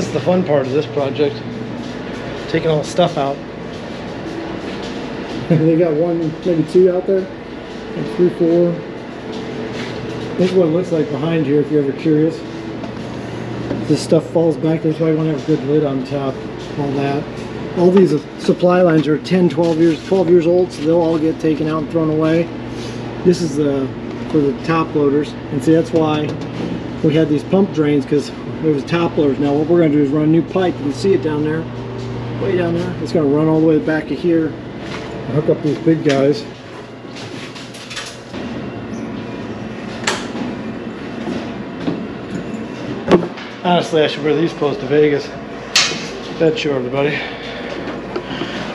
This is the fun part of this project. Taking all the stuff out. they got one, maybe two out there. And three, four. This is what it looks like behind here if you're ever curious. This stuff falls back, that's why you want to have a good lid on top. All that. All these supply lines are 10, 12 years, 12 years old, so they'll all get taken out and thrown away. This is the for the top loaders, and see that's why we had these pump drains because it was top loaders. Now what we're going to do is run a new pipe. You can see it down there, way down there. It's going to run all the way back of here and hook up these big guys. Honestly, I should wear these clothes to Vegas. That's sure, everybody.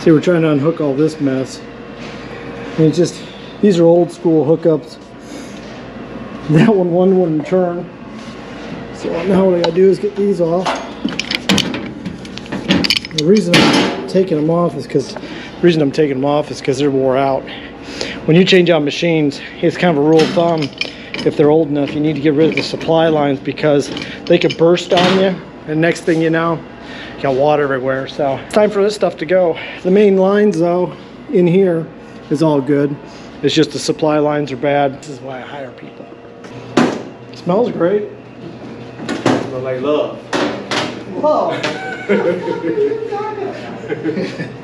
See, we're trying to unhook all this mess. And it's just, these are old school hookups. That one, one wouldn't turn. So now what I gotta do is get these off. The reason I'm taking them off is because, the reason I'm taking them off is because they're wore out. When you change out machines, it's kind of a rule of thumb. If they're old enough, you need to get rid of the supply lines because they could burst on you. And next thing you know, you got water everywhere. So it's time for this stuff to go. The main lines though, in here is all good. It's just the supply lines are bad. This is why I hire people. smells great. Smell like love. Whoa.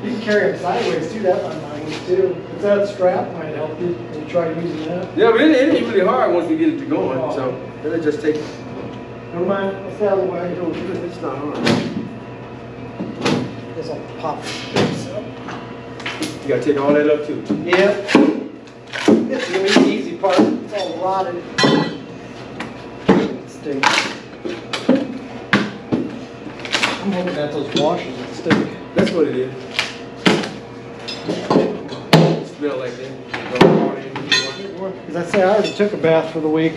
you can carry them sideways too, that might mind too. If that strap might help you, you try using that. Yeah, but it, it ain't really hard once we get it to going. Oh. So it'll just take. Never mind, of the way. It's not hard. Guess I'll pop. You gotta take all that up too. Is gonna be the easy part. It's all rotted. It stinks. I'm hoping that those washers will stick. That's what it is. Smell like that. As I say, I already took a bath for the week.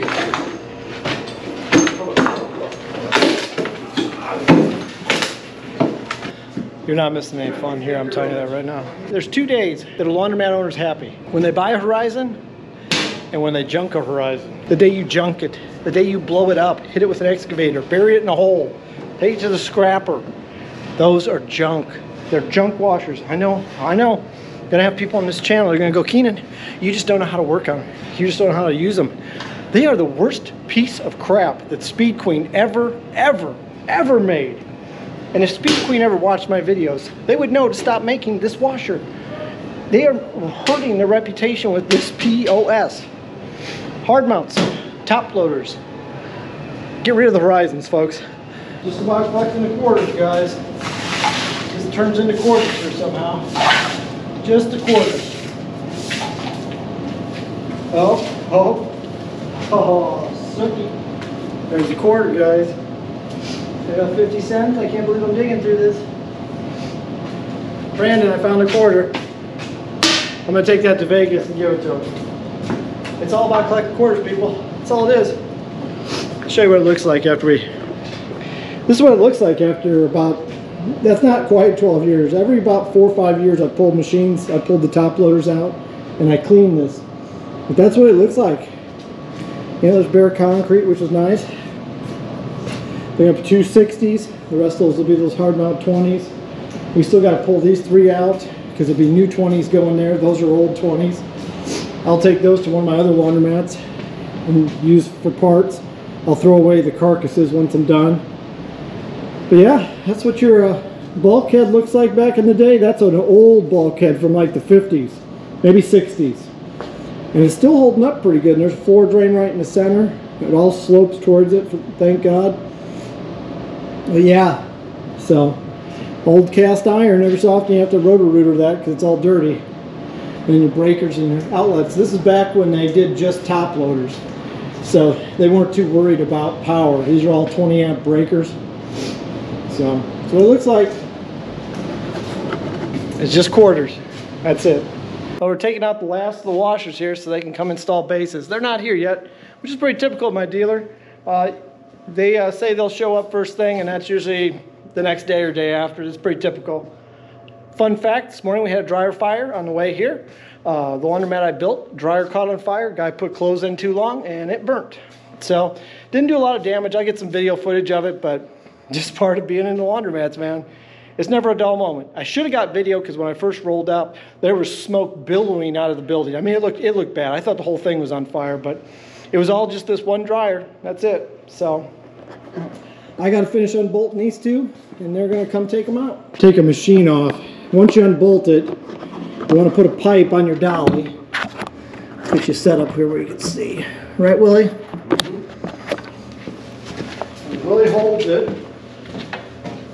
You're not missing any fun here, I'm telling you that right now. There's two days that a laundromat owner's happy. When they buy a Horizon and when they junk a Horizon. The day you junk it, the day you blow it up, hit it with an excavator, bury it in a hole, take it to the scrapper. Those are junk. They're junk washers. I know, I know. Gonna have people on this channel, they're gonna go, Keenan, you just don't know how to work on them. You just don't know how to use them. They are the worst piece of crap that Speed Queen ever, ever, ever made. And if Speed Queen ever watched my videos, they would know to stop making this washer. They are hurting their reputation with this POS. Hard mounts, top loaders. Get rid of the Horizons, folks. Just about collecting the quarters, guys. This turns into quarters here somehow. Just a quarter. Oh, oh, oh, oh. sookie. There's a quarter, guys. I got 50 cents. I can't believe I'm digging through this. Brandon, I found a quarter. I'm gonna take that to Vegas and give it to him. It's all about collecting quarters, people. That's all it is. I'll show you what it looks like after we. This is what it looks like after about. That's not quite 12 years. Every about four or five years, I pulled machines. I pulled the top loaders out, and I cleaned this. But that's what it looks like. You know, there's bare concrete, which is nice. We have two 60s. The rest of those will be those hard mount 20s. We still got to pull these three out because there'll be new 20s going there. Those are old 20s. I'll take those to one of my other laundromats and use for parts. I'll throw away the carcasses once I'm done. But yeah, that's what your uh, bulkhead looks like back in the day. That's an old bulkhead from like the 50s, maybe 60s. And it's still holding up pretty good. And there's a floor drain right in the center. It all slopes towards it, thank God. But yeah, so old cast iron. Every so often you have to Roto-Rooter that because it's all dirty. And your breakers and your outlets. This is back when they did just top loaders. So they weren't too worried about power. These are all 20 amp breakers. So, it looks like it's just quarters. That's it. Well, we're taking out the last of the washers here so they can come install bases. They're not here yet, which is pretty typical of my dealer. Uh, they uh, say they'll show up first thing, and that's usually the next day or day after. It's pretty typical. Fun fact, this morning we had a dryer fire on the way here. Uh, the laundromat I built, dryer caught on fire. Guy put clothes in too long, and it burnt. So, didn't do a lot of damage. I get some video footage of it, but Just part of being in the laundromats, man. It's never a dull moment. I should have got video because when I first rolled up, there was smoke billowing out of the building. I mean, it looked it looked bad. I thought the whole thing was on fire, but it was all just this one dryer. That's it. So I got to finish unbolting these two, and they're going to come take them out. Take a machine off. Once you unbolt it, you want to put a pipe on your dolly. Get you set up here where you can see. Right, Willie? Willie holds it.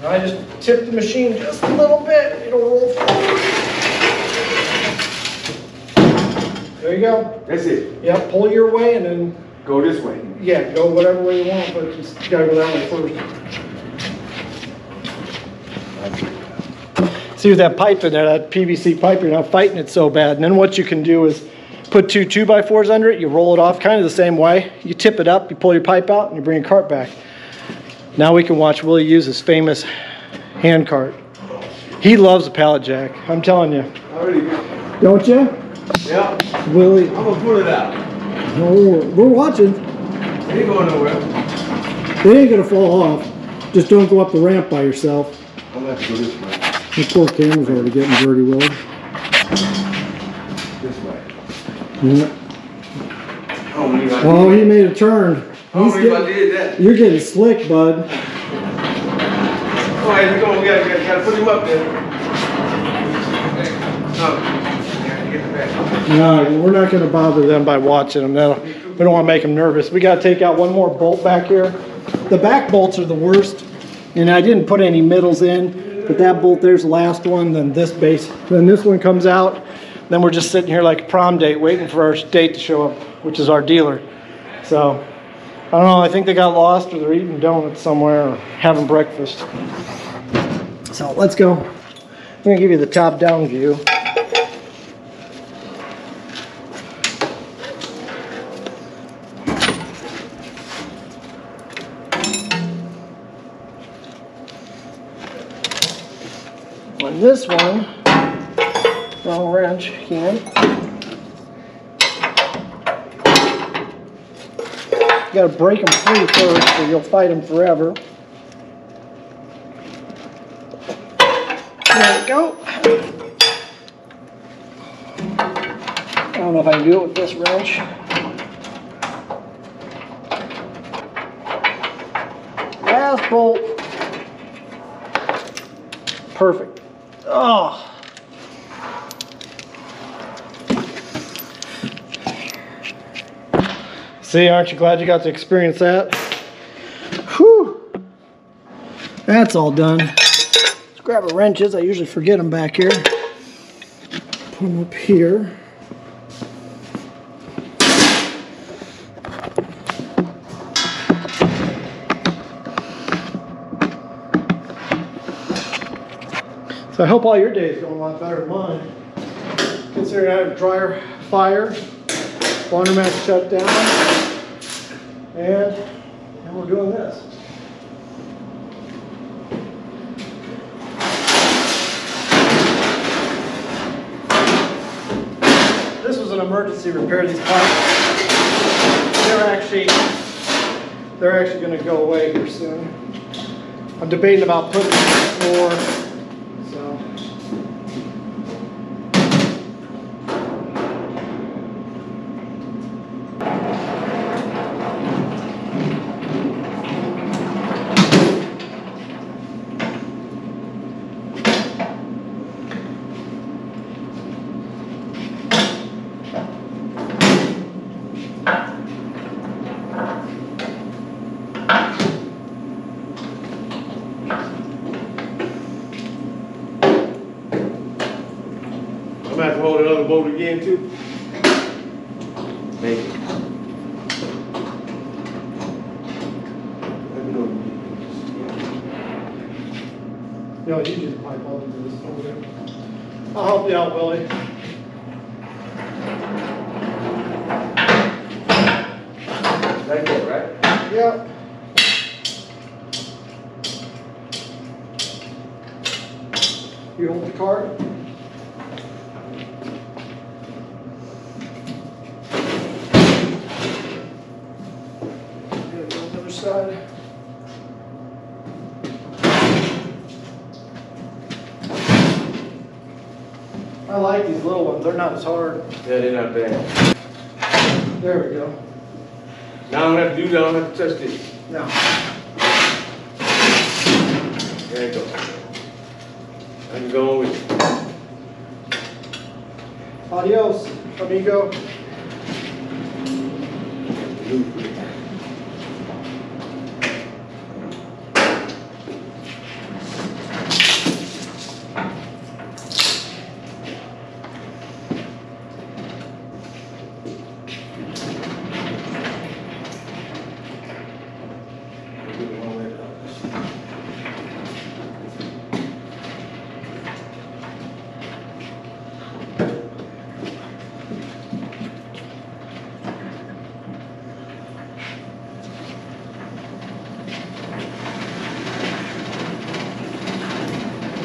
And I just tip the machine just a little bit. It'll roll forward. There you go. That's it. Yep, pull your way and then Go this way. yeah, go whatever way you want, but just gotta go that way first. See with that pipe in there, that PVC pipe, you're not fighting it so bad. And then what you can do is put two two by fours under it, you roll it off kind of the same way. You tip it up, you pull your pipe out, and you bring your cart back. Now we can watch Willie use his famous hand cart. He loves a pallet jack, I'm telling you. Already. Don't you? Yeah. Willie, I'm gonna pull it out. oh, we're watching. It ain't going nowhere. They ain't gonna fall off. Just don't go up the ramp by yourself. I'm gonna have to go this way. The poor camera's already getting dirty, Willie. This way. Yeah. I don't believe I Oh, he made a turn. I He's believe I getting, did that. you're getting slick, bud. All right, we go. We gotta, gotta, gotta put him up there. No. Yeah, get it back. No, we're not gonna bother them by watching them. That'll- We don't wanna make them nervous. We gotta take out one more bolt back here. The back bolts are the worst, and I didn't put any middles in, but that bolt there's the last one, then this base, then this one comes out. Then we're just sitting here like a prom date, waiting for our date to show up, which is our dealer. So, I don't know, I think they got lost or they're eating donuts somewhere or having breakfast. So let's go. I'm gonna give you the top-down view. On this one, wrong wrench again. You gotta break them free first or you'll fight them forever. There we go. I don't know if I can do it with this wrench. Last bolt. Perfect. Oh. See, aren't you glad you got to experience that? Whew. That's all done. Let's grab a wrenches. I usually forget them back here. Put them up here. So I hope all your days going a lot better than mine. Considering I have a dryer fire, laundromat shut down, and, and we're doing this. This was an emergency repair, these pipes. They're actually, they're actually gonna go away here soon. I'm debating about putting them on the floor, so. I'm gonna have to hold another bolt again too. Maybe. Let me know. No, you just pipe all into this over there. I'll help you out, Willie. Like that, right? Yep. You hold the card? side. I like these little ones, they're not as hard. Yeah, they're not bad. There we go. Now I don't have to do that, I don't have to touch it. No. There you go. I'm going with you. Adios, amigo.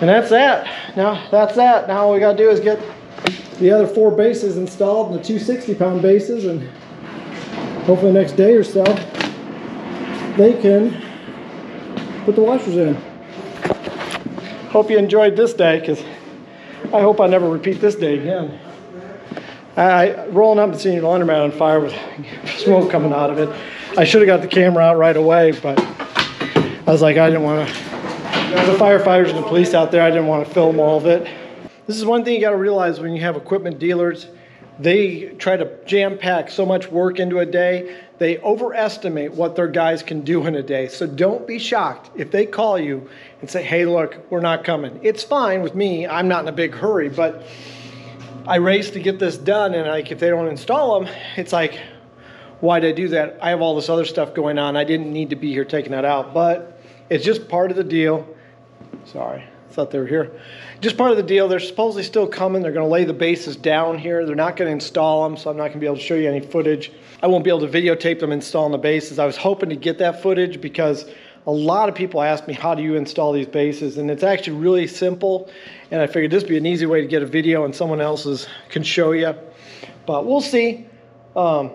And that's that. Now, that's that. Now all we gotta do is get the other four bases installed, and the two 60 pound bases, and hopefully next day or so, they can put the washers in. Hope you enjoyed this day, because I hope I never repeat this day again. I rolling up and seeing your laundromat on fire with smoke coming out of it. I should have got the camera out right away, but I was like, I didn't want to. The firefighters and the police out there, I didn't want to film all of it. This is one thing you got to realize when you have equipment dealers. They try to jam pack so much work into a day, they overestimate what their guys can do in a day. So don't be shocked if they call you and say, hey, look, we're not coming. It's fine with me, I'm not in a big hurry, but I race to get this done, and like if they don't install them, it's like, why did I do that? I have all this other stuff going on. I didn't need to be here taking that out, but it's just part of the deal. Sorry, I thought they were here. Just part of the deal. They're supposedly still coming. They're going to lay the bases down here. They're not going to install them, so I'm not going to be able to show you any footage. I won't be able to videotape them installing the bases. I was hoping to get that footage because a lot of people ask me, how do you install these bases? And it's actually really simple. And I figured this would be an easy way to get a video and someone else's can show you. But we'll see. Um,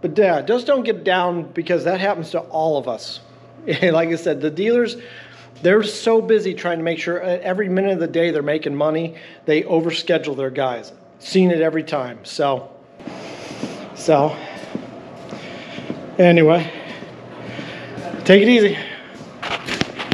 but yeah, just don't get down because that happens to all of us. like I said, the dealers, they're so busy trying to make sure uh, every minute of the day they're making money, they overschedule their guys. Seen it every time. So, so, anyway, take it easy.